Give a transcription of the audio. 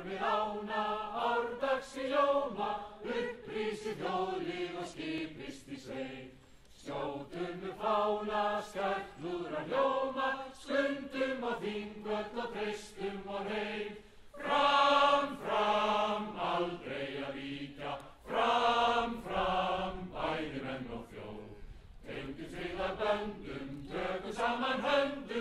Þar við ána, árdags í ljóma, upprýsum hjólið og skipist í sveig. Sjóðum um fána, skallur að ljóma, skundum á þingöld og treystum á heim. Fram, fram, aldrei að vika, fram, fram, bæði menn og fjó. Tengum friðar böndum, tökum saman höndum,